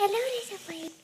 Hello, little boy.